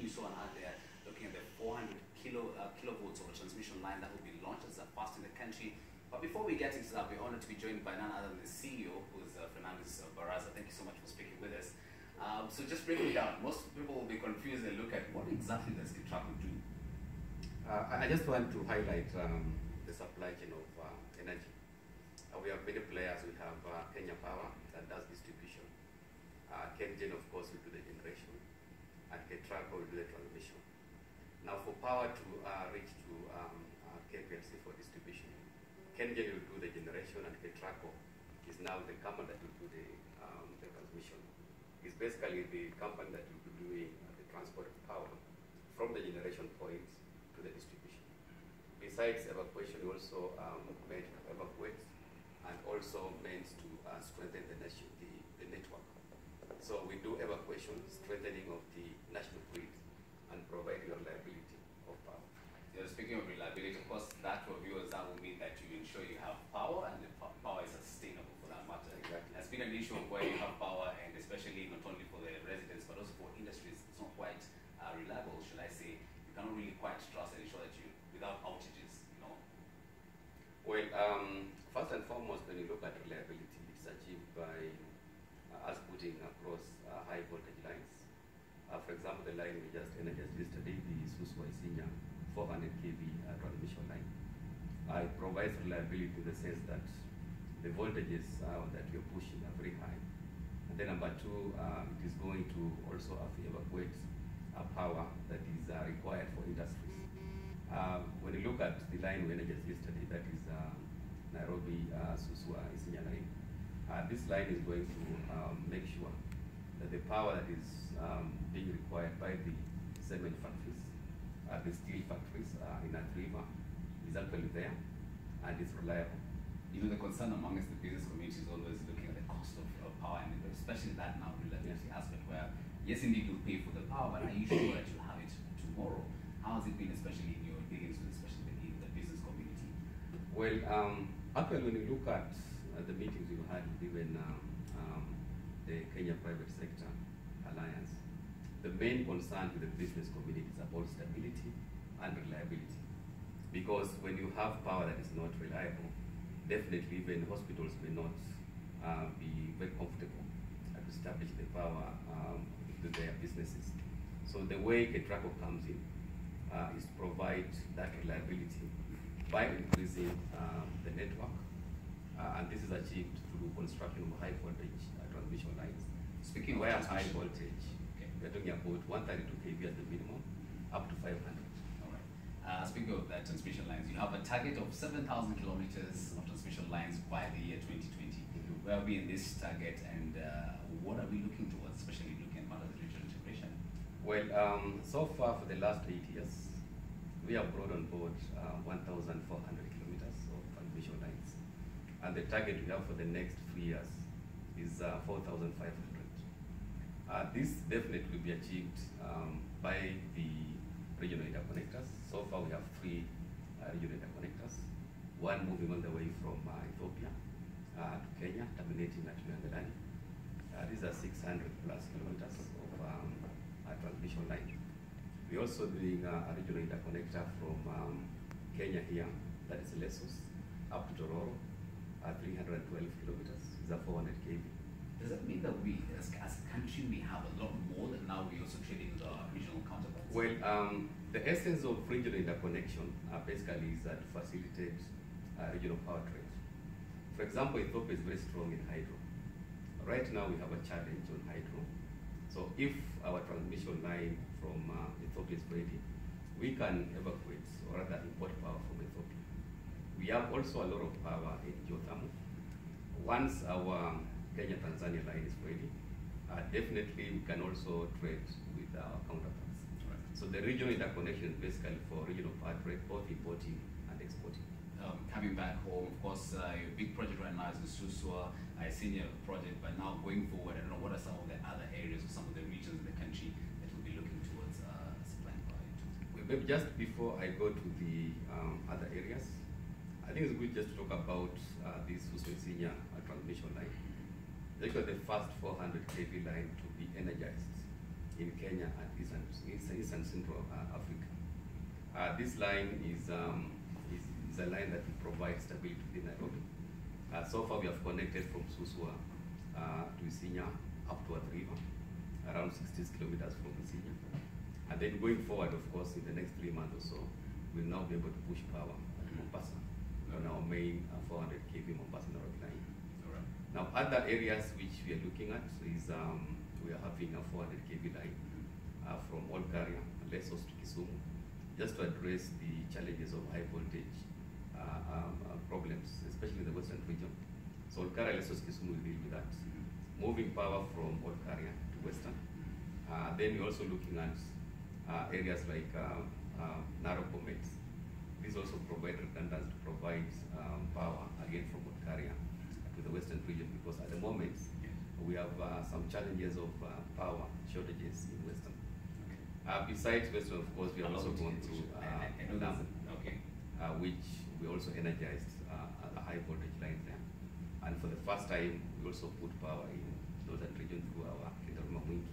you saw ad there looking at the 400 kilo, uh, kilovolts of a transmission line that will be launched as the first in the country. But before we get into that, we're honored to be joined by none other than the CEO, who is uh, Fernandes Barasa. Thank you so much for speaking with us. Um, so just break it down. Most people will be confused and look at what exactly does Ketraco do? Uh, I just want to highlight um, the supply chain of uh, energy. Uh, we have many players. We have uh, Kenya Power that does distribution. Uh, KenGen, of course, will do. Will do the transmission. Now, for power to uh, reach to um, uh, KPLC for distribution, KenGen will do the generation and Ketraco is now the company that will do the, um, the transmission. It's basically the company that will be doing uh, the transport of power from the generation point to the distribution. Besides evacuation, we also um, meant to evacuate and also meant to uh, strengthen the, nation, the, the network. So we do evacuation, strengthening of the national grid, and providing reliability of power. Yeah, speaking of reliability, of course, that for viewers, that will mean that you ensure you have power and the po- power is sustainable for that matter. Exactly. It's been an issue of where you have power and especially not only for the residents but also for industries, it's not quite uh, reliable, should I say. Quite trust and ensure that you, without outages, you know. Well, um, first and foremost, when you look at reliability, it's achieved by uh, us putting across uh, high voltage lines. Uh, for example, the line we just energized yesterday, the Suswa Isinya 400 kV uh, transmission line. Uh, it provides reliability in the sense that the voltages uh, that you're pushing are very high. And then number two, uh, it is going to also evacuate power that is uh, required for industries. Uh, when you look at the line we energized yesterday, that is uh, Nairobi uh, Suswa Isinya line, uh, this line is going to um, make sure that the power that is um, being required by the cement factories, uh, the steel factories uh, in river is actually there and is reliable. You know, the concern amongst the business community is always looking at the cost of, of power and especially that now the reliability aspect where, yes, indeed, you'll pay for power, but are you sure that you'll have it tomorrow? How has it been, especially in your dealings with especially in the business community? Well, um, actually, when you look at uh, the meetings we've had with even um, um, the Kenya Private Sector Alliance, the main concern with the business community is about stability and reliability. Because when you have power that is not reliable, definitely even hospitals may not uh, be very comfortable to establish the power um, to their businesses. So the way Ketraco comes in uh, is to provide that reliability by increasing um, the network, uh, and this is achieved through construction of high voltage uh, transmission lines. Speaking of where high voltage, Okay. we're talking about 132 kV as the minimum, up to 500. All right. Uh, speaking of that transmission lines, you have a target of 7,000 kilometers of transmission lines by the year 2020. Mhm. Where are we in this target and uh, what are we looking towards, especially looking at matters of regional integration? Well, um, so far for the last eight years, we have brought on board uh, 1,400 kilometers of transmission lines. And the target we have for the next three years is uh, 4,500. Uh, this definitely will be achieved um, by the regional interconnectors. So far we have three uh, regional interconnectors, one moving all the way from uh, Ethiopia uh, to Kenya, terminating at Loiyangalani. Uh, these are 600 plus kilometers of um, uh, transmission line. We're also doing a regional interconnector from um, Kenya here, that is Lessos, up to Tororo, uh, 312 kilometers. These a 400 kV. Does that mean that we, as, as a country, we have a lot more than now we are also trading with our regional counterparts? Well, um, the essence of regional interconnection uh, basically is that to facilitate uh, regional power trade. For example, Ethiopia is very strong in hydro. Right now, we have a challenge on hydro. So, if our transmission line from uh, Ethiopia is ready, we can evacuate or rather import power from Ethiopia. We have also a lot of power in geothermal. Once our Kenya Tanzania line is ready, uh, definitely we can also trade with our counterparts. Right. So the regional interconnection is basically for regional power trade, both importing and exporting. Um, coming back home, of course, uh, your big project right now is the Suswa uh, Isinya project, but now going forward, I don't know, what are some of the other areas or some of the regions in the country that will be looking towards uh, supplying power to? Maybe just before I go to the um, other areas, I think it's good just to talk about uh, this Suswa Isinya uh, transmission line. It's actually the first 400 kV line to be energized in Kenya and Eastern, Eastern, Central uh, Africa. Uh, this line is, um, is, a line that will provide stability within Nairobi. Uh, so far, we have connected from Suswa uh, to Isinya up to River, around 60 kilometers from Isinya. And then going forward, of course, in the next three months or so, we'll now be able to push power at Mombasa on our main uh, 400 kV Mombasa Nairobi line. Right. Now, other areas which we are looking at is um, we are having a 400 kV line uh, from Olkaria, Lessos to Kisumu, just to address the challenges of high voltage uh, um, uh, problems, especially in western region. So Olkaria, Lessos, Kisumu will deal with that. Moving power from Olkaria to western. Uh, then we're also looking at uh, areas like uh, uh, Narok Bomet. This also provide redundancy to provide um, power again from Olkaria to the western region because at the moment we have uh, some challenges of uh, power shortages in western. Okay. Uh, besides western, of course, we have also gone through uh, I- I know Lamu, there's- Okay. uh, which we also energized high voltage line there. And for the first time, we also put power in northern region through our Kindaruma Mwingi,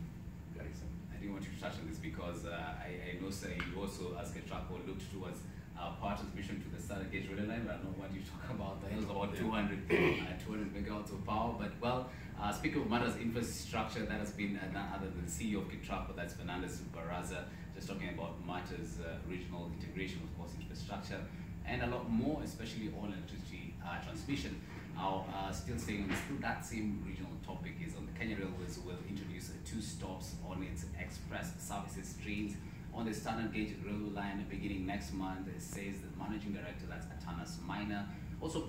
Garissa. I didn't want you to touch on this because uh, I, I know sir, you also as Ketraco looked towards uh, power transmission to the Standard Gauge rail line, but I don't want you to talk about that. It was about 200, uh, 200 megawatts of power. But well, uh, speaking of matters infrastructure, that has been uh, none other than the CEO of Ketraco, that's Fernandes Barasa, just talking about matters uh, regional integration, of course, infrastructure, and a lot more, especially on electricity uh, transmission. Now, uh, still staying on that same regional topic is on the Kenya Railways will introduce two stops on its express services trains on the standard gauge railway line beginning next month. It says the managing director, that's Atanas Maina, also